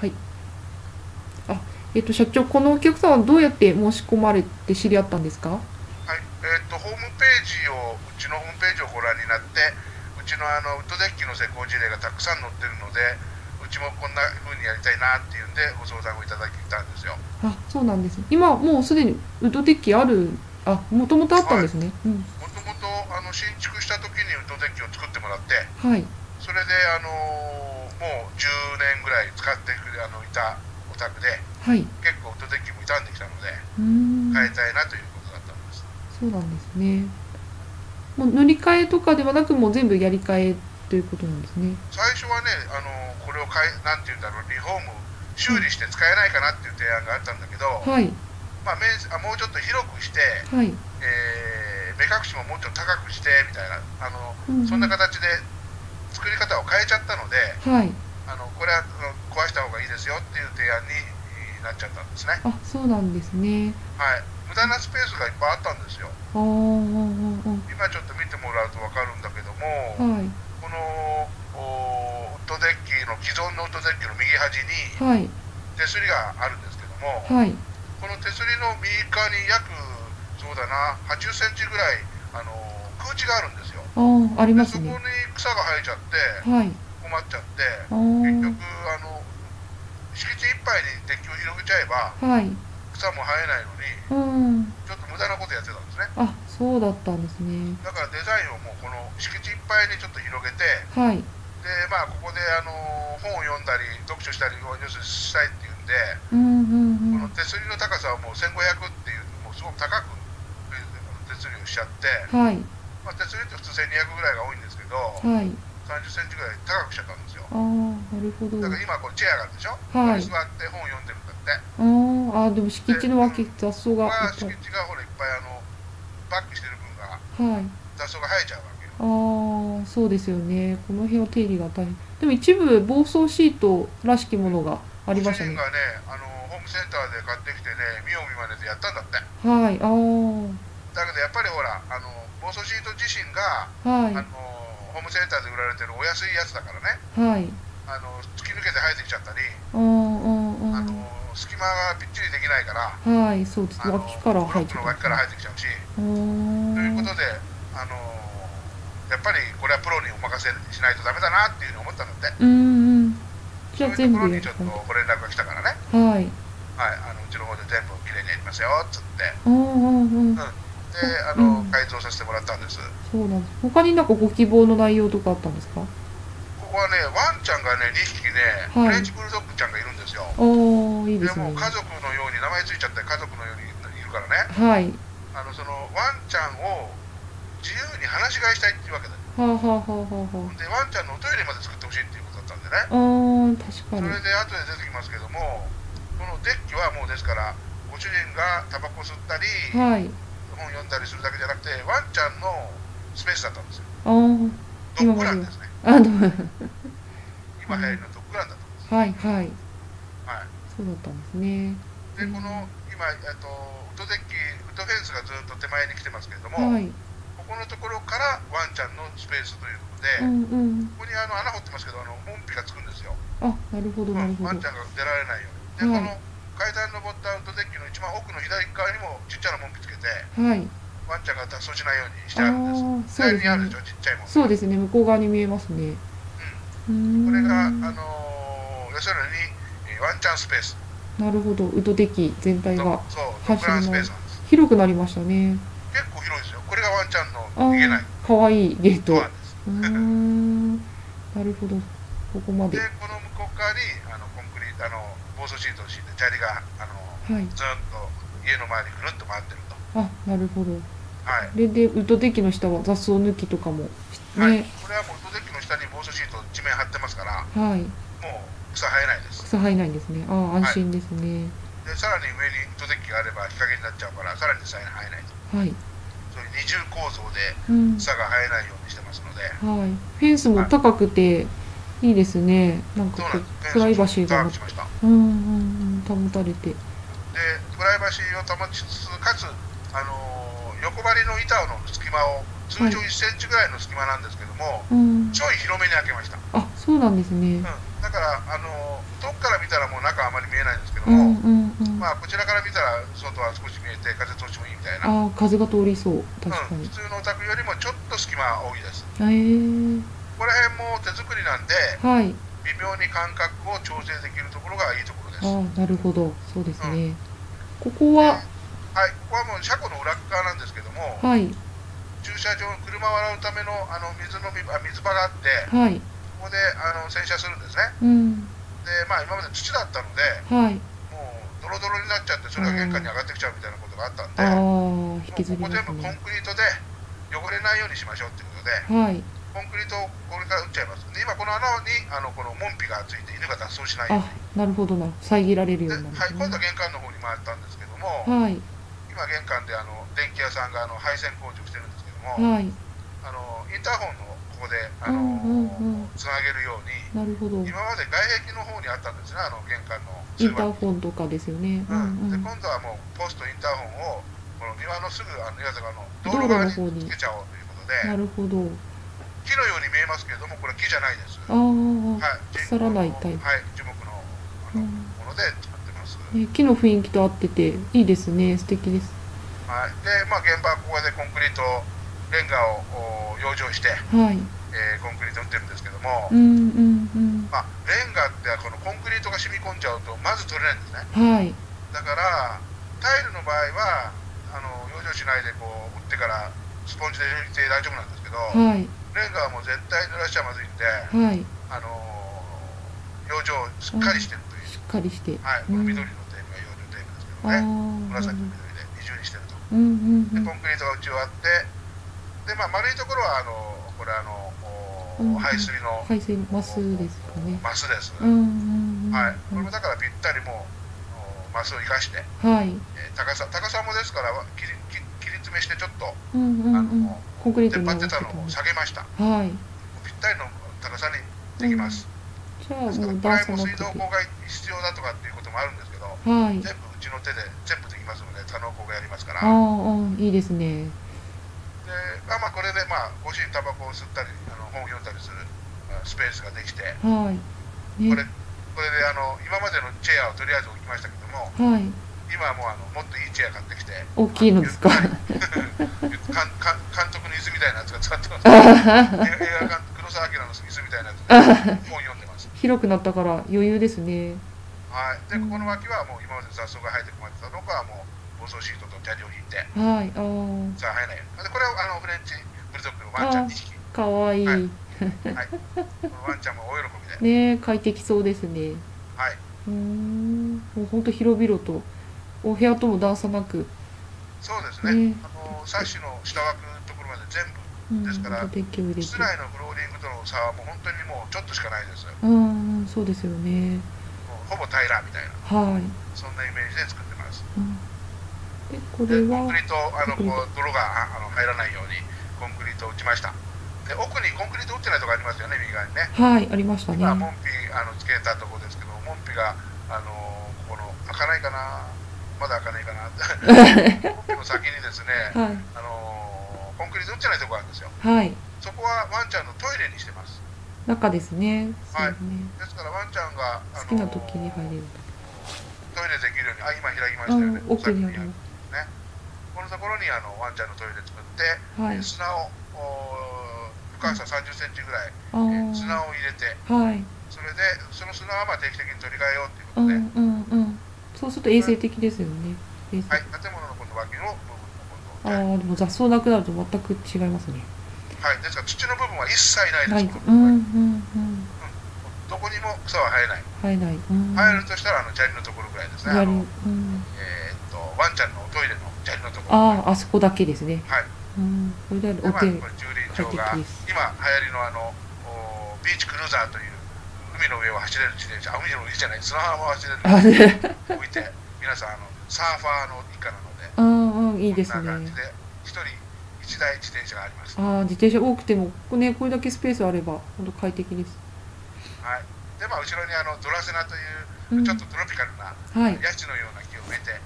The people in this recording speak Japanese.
はい。あえっ、と社長このお客さんはどうやって申し込まれて知り合ったんですか？はい、えっ、と、ホームページを、うちのホームページをご覧になって、うちのあのウッドデッキの施工事例がたくさん載ってるので、うちもこんな風にやりたいなっていうんで、ご相談をいただいたんですよ。あそうなんです。ね今もうすでにウッドデッキあるあもともとあったんですね、うん。もともとあの新築した時にウッドデッキを作ってもらって、はい。それで、あのもう10年ぐらい使ってくれあのいたお宅で、はい。結構ウッドデッキも傷んできたので、変えたいなということだったんです。そうなんですね。もう塗り替えとかではなくもう全部やり替えということなんですね。最初はね、あのこれを変え、なんていうんだろう、リフォーム、修理して使えないかなっていう提案があったんだけど、はい。まあ、面積あもうちょっと広くして、はい。えー目隠しももうちょっと高くしてみたいな、あのうんうん。そんな形で作り方を変えちゃったので、はい。あのこれは壊した方がいいですよっていう提案にえーなっちゃったんですね。あそうなんですね。はい、無駄なスペースがいっぱいあったんですよ。今ちょっと見てもらうと分かるんだけども、はい。このおウッドデッキの既存のウッドデッキの右端にはい。手すりがあるんですけども、はい。この手すりの右側に約そうだな80センチぐらいあの空地があるんですよ。ああありでますね。そこに草が生えちゃってはい。困っちゃってあ結局ーあの敷地いっぱいにデッキを広げちゃえばはい。草も生えないのにうん。ちょっと無駄なことやってたんですね。あそうだったんですね。だからデザインをもうこの敷地いっぱいにちょっと広げてはい。でまあここであの本を読んだり読書したりを要するにしたいっていうんで、うんうんうん。この手すりの高さはもう1500っていうもうすごく高くえー手すりをしちゃって、はいまあ、手すりって普通1200ぐらいが多いんですけど、はい。30センチぐらい高くしちゃったんですよ。ああなるほど。だから今これチェアがあるでしょ、はい。座って本を読んでるんだって。あーあーでも敷地の脇雑草がまあ敷地がほらいっぱいあのバックしてる分がはい。雑草が生えちゃうわけよ。ああそうですよね。この辺は手入れが大変。でも一部防草シートらしきものがありましたね。がねあのホームセンターで買ってきてね見よう見まねでやったんだって。はい。あだけどやっぱりほらあの防草シート自身が、あはい。あのホームセンターで売られてるお安いやつだからね。はい。あの突き抜けて生えてきちゃったり、あの隙間がぴっちりできないからはいそうです。脇からブロック入っちゃったの脇から生えてきちゃうし、うーん。ということであのやっぱりこれはプロにお任せしないとダメだなっていうふうに思ったんだって。うんうん。じゃあ全そういうとにちょっとご連絡が来たからね。はい。はい、あのうちの方で全部きれいにやりますよっつって、あーあーあーであの、うん。改造させてもらったんです。そうなんです。他になんかご希望の内容とかあったんですか？ここはね、ワンちゃんがね、2匹ね、はい。フレンチブルドッグちゃんがいるんですよ。ああいいですね。でもう家族のように名前ついちゃって家族のようにいるからね、はい。あのそのワンちゃんを自由に放し飼いしたいっていうわけだよ。はあはあはあはあはで、ワンちゃんのおトイレまで作ってほしいっていうことだったんでね。ああー確そかに。れで後で出てきますけども、このデッキはもうですから、ご主人がタバコ吸ったり、はい本読んだりするだけじゃなくて、ワンちゃんのスペースだったんですよ。あドッグランですね。ああでも今流行りのドッグランだったんです。はいはいはい。そうだったんですねで、この今、えっと、ウッドデッキ、ウッドフェンスがずっと手前に来てますけれども、はいここのところからワンちゃんのスペースということで、うんうんここにあの穴掘ってますけど、あの門扉がつくんですよ。あなるほどうんなるほどワンちゃんが出られないように。で、はいこの階段登ったウッドデッキの一番奥の左側にもちっちゃな門扉つけて、はい。ワンちゃんが脱走しないようにしてあるんです。そうですね。左にあるでしょ、ちっちゃい門。そうですね。向こう側に見えますね。うーん。これが、あのー要するに、えーワンちゃんスペース。なるほど。ウッドデッキ全体がそう、ドッグランスペースなん。広くなりましたね。結構広いですよ。これがワンちゃんあの逃げない。あかわいいゲート。うドアです。ーん。なるほど。ここまで。で、この向こう側にあのコンクリート、あの防草シートを敷いて、砂利があのはい。ずっと家の周りぐるっと回ってると。あなるほど。はい。ででウッドデッキの下は雑草抜きとかもはい、ね。これはもうウッドデッキの下に防草シート地面張ってますから、はい。もう草生えないです。草生えないんですね。ああ安心ですね。で、さらに上にウッドデッキがあれば日陰になっちゃうから、さらに草が生えないと。はい。そういう二重構造でうん。草が生えないようにしてますので、はい。フェンスも高くていいですね。なんかこそうプライバシーが。うんうんうん保たれて。で、プライバシーを保ちつつ、かつ、あのー横張りの板の隙間を、通常はい1センチぐらいの隙間なんですけども、うん。ちょい広めに開けました。あそうなんですね。だからあの遠くから見たらもう中あまり見えないんですけどうんも、うんうん。まあこちらから見たら外は少し見えて風通しもいいみたいな、ああ風が通りそう。確かうん、に普通のお宅よりもちょっと隙間は多いです。へえここら辺も手作りなんではい。微妙に間隔を調整できるところがいいところです。ああなるほど。そうですね。ここは？はい。ここはもう車庫の裏側なんですけども、はい。駐車場車を洗うためのあの水の水場があってはい。ここであの洗車するんですね。うん。でまあ今まで土だったのではい。もうドロドロになっちゃってそれが玄関に上がってきちゃうみたいなことがあったんで、あ引きずりここ全部コンクリートで汚れないようにしましょうっていうことではいコンクリートをこれから打っちゃいます。で今この穴にあのこの門壁がついて犬が脱走しないようあなるほどな。遮られるにで、ようになはい、るんですね。今度は玄関の方に回ったんですけども、はい。今玄関であの電気屋さんがあの配線工事をしてるんですけども、はい。あのインターホンのここであの、うんうんうん。つなげるようになるほど。今まで外壁の方にあったんですねあの玄関のインターホンとかですよね。ううんうん。今度はもうポストインターホンをこの庭のすぐあの岩坂の道道路路側に。の方につけちゃおうということで。なるほど木のように見えますけれどもこれ木じゃないです。ああはい。腐らないタイプ。はい。樹木のあのうん。もので作ってます、ね木の雰囲気と合ってていいですね。素敵です。はい、でまあ現場はここでコンクリートレンガをお養生して、はい。えーコンクリート打ってるんですけども、うんうんうん。まあ、レンガってこのコンクリートが染み込んじゃうとまず取れないんですね。はい。だからタイルの場合はあの養生しないでこう打ってからスポンジで拭いて大丈夫なんですけど、はいレンガはもう絶対濡らしちゃまずいんで、はい。あの養生しっかりしてるという、しっかりして。はい、この緑のテープが養生テープですけどね、紫と緑で二重にしてると。うんうんうん。でコンクリートが打ち終わって、でまあ、丸いところはあのこれあの、排水の排水マスですかね。マスです。うんうんうん。はい、こうんれもだからぴったりもうおマスを生かして、はい。えー高さ高さもですから切り切切り詰めしてちょっとうんうんうん。あのコンクリート出っ張ってたのを下げました。はい。ぴったりの高さにできます。じゃあですからこれも水道工が必要だとかっていうこともあるんですけど、はい。全部うちの手で全部できますので、多能工がやりますから。ああいいですね。でまあ、まあこれで、まあ、ご主人タバコを吸ったりあの本を読んだりするまあスペースができてはい。これねこれであの今までのチェアをとりあえず置きましたけどもはい今はもうあのもっといいチェア買ってきて。大きいのです か監督の椅子みたいなやつが使ってます。あ 映画監黒澤明の椅子みたいなやつ。で本読んでます。広くなったから余裕ですね。はい。でここの脇はもう今まで雑草が生えてこまってたとこはもう防草シートと砂利を引いて。はいああさあ生えないように。でこれはあのフレンチブルドッグのワンちゃん2匹かわいい、はい。このワンちゃんも大喜びで。ねえ快適そうですね。はい。うーん。もうほんと広々とお部屋とも段差なく。そうですね。ね。あのサッシの下枠のところまで全部。うんですからほん室内のフローリングとの差はもう本当にもうちょっとしかないです。もうんそうですよね。うほぼ平らみたいな。はい、そんなイメージで作ってます。うん、でこれは？でコンクリートあのこう泥がああの入らないようにコンクリートを打ちました。で奥にコンクリート打ってないとこありますよね右側にね。はいありましたね。今門扉あのつけたところですけど門扉があのここの開かないかなまだ開かないかな門扉の先にですねはい。あのコンクリート打ってないとこあるんですよ。はい。そこはワンちゃんのトイレにしてます。中ですね。はい。ね。ですからワンちゃんが、あの好きな時に入れる。トイレできるようにあ今開きましたよね。あ奥にある。ね。このところにあのワンちゃんのトイレ作って、はい。えー砂をお深さ30センチぐらい、あえー。ー砂を入れてはい。それでその砂はまあ定期的に取り替えようというこうとで、んうんうんそうすると衛生的ですよね。はい、建物のこの脇の部分あの今度あでも雑草なくなると全く違いますね。はい、ですから土の部分は一切ないです、うんうんうん。どこにも草は生えない、生えない。うん。生えるとしたらあの砂利のところぐらいですね。やりあの、うん。えーっとワンちゃんのトイレの砂利のところ。あああそこだけですね。はい。うん。これであるでまあ、お手今流行りのあのおビーチクルーザーという海の上を走れる自転車あ海の上じゃない砂浜を走れる。置いて皆さんあのサーファーの一家なのでうんうんいいですね。一人一台自転車があります。ああ自転車多くてもこ,、ね、これだけスペースあれば本当快適です。はい。でまあ後ろにあのドラセナといううん。ちょっとトロピカルなはい。ヤシのような木を植えて